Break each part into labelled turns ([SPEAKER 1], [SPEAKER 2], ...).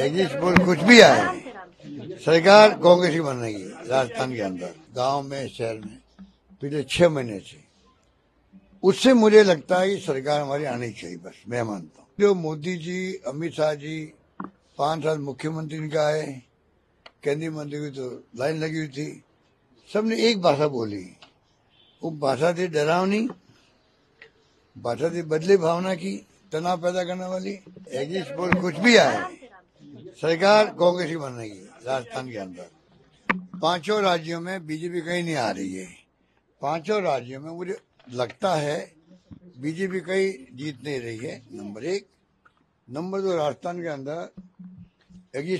[SPEAKER 1] Exit poll कुछ भी आए। सरकार कांग्रेस की बनेगी राजस्थान के अंदर, गाँव में, शहर में, पिछले छह महीने से। उससे मुझे लगता है कि सरकार हमारी आनी चाहिए, बस, मैं मानता हूँ। जो मोदी जी, अमित शाह जी, पाँच साल मुख्यमंत्री इनका आए, केंद्रीय मंत्री की तो लाइन लगी हुई थी, सबने एक भाषा बोली। वो भाषा थी डरावनी, भाषा थी बदले भावना की, तनाव पैदा करने वाली एग्जिट पोल कुछ भी आए। सरकार कांग्रेस की बनेगी, राजस्थान के अंदर। पाँचों राज्यों में बीजेपी कहीं नहीं आ रही है। पाँचों राज्यों में मुझे लगता है बीजेपी कहीं जीत नहीं रही है, नंबर एक। नंबर दो, राजस्थान के अंदर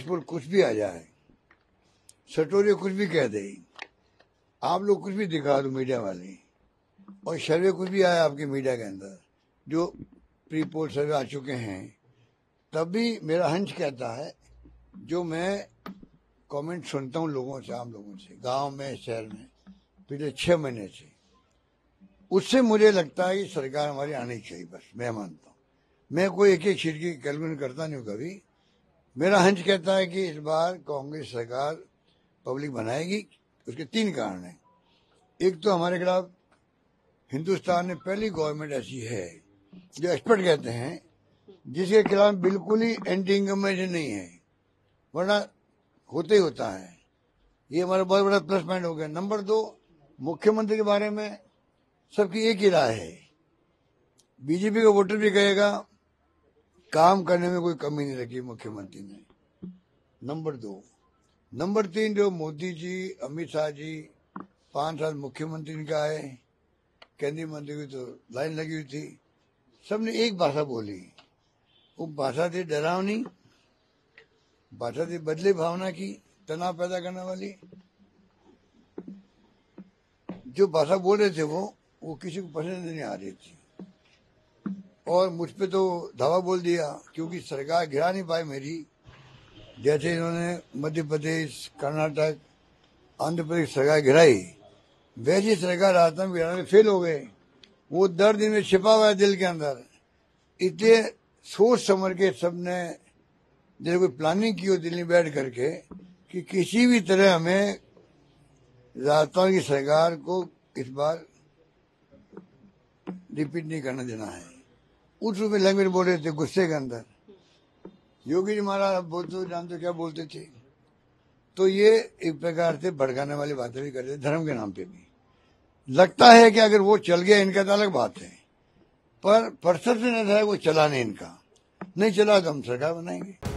[SPEAKER 1] पोल कुछ भी आ जाए, सटोरिया कुछ भी कह दे, आप लोग कुछ भी दिखा दो मीडिया वाले, और सर्वे कुछ भी आया आपके मीडिया के अंदर, जो प्री पोल सर्वे आ चुके हैं, तब भी मेरा हंस कहता है जो मैं कमेंट सुनता हूँ लोगों से आम लोगों से, गाँव में, शहर में, पिछले छह महीने से, उससे मुझे लगता है कि सरकार हमारी आनी चाहिए, बस, मैं मानता हूँ। मैं कोई एक एक सीट की कैलकुलेट करता नहीं हूँ कभी। मेरा हंच कहता है कि इस बार कांग्रेस सरकार पब्लिक बनाएगी, उसके तीन कारण हैं। एक तो हमारे खिलाफ हिंदुस्तान में पहली गवर्नमेंट ऐसी है, जो एक्सपर्ट कहते हैं, जिसके खिलाफ बिल्कुल ही एंटी इनकमेशन नहीं है। वरना होते ही होता है। ये हमारा बहुत बड़ा प्लस पॉइंट हो गया। नंबर दो, मुख्यमंत्री के बारे में सबकी एक ही राय है। बीजेपी का वोटर भी कहेगा, काम करने में कोई कमी नहीं रखी मुख्यमंत्री ने। नंबर दो नंबर तीन जो मोदी जी, अमित शाह जी, पाँच साल मुख्यमंत्री इनका आए, केंद्रीय मंत्री की तो लाइन लगी हुई थी, सबने एक भाषा बोली। वो भाषा थी डरावनी भाषा थी बदले भावना की तनाव पैदा करने वाली। जो भाषा बोल रहे थे वो वो किसी को पसंद नहीं आ रही थी। और मुझ पे तो धावा बोल दिया, क्योंकि सरकार गिरा नहीं पाई मेरी। जैसे इन्होंने मध्य प्रदेश, कर्नाटक, आंध्र प्रदेश सरकार गिराई वैसी सरकार राजस्थान गिराने फेल हो गए। वो दर्द इनमें छिपा हुआ है दिल के अंदर। इतने सोच समझ के सबने जैसे कोई प्लानिंग की हो दिल्ली बैठ करके, कि किसी भी तरह हमें राजस्थान की सरकार को इस बार रिपीट नहीं करने देना है। उस रूप में लैंग्वेज बोल रहे थे, गुस्से के अंदर। योगी जी महाराज बोलते जानते क्या बोलते थे? तो ये एक प्रकार से भड़काने वाली बातें भी कर करते धर्म के नाम पे भी। लगता है कि अगर वो चल गया, इनका तो अलग बात है। पर परसेप्शन ऐसा है, वो चला नहीं इनका। नहीं चला तो हम सरकार बनाएँगे।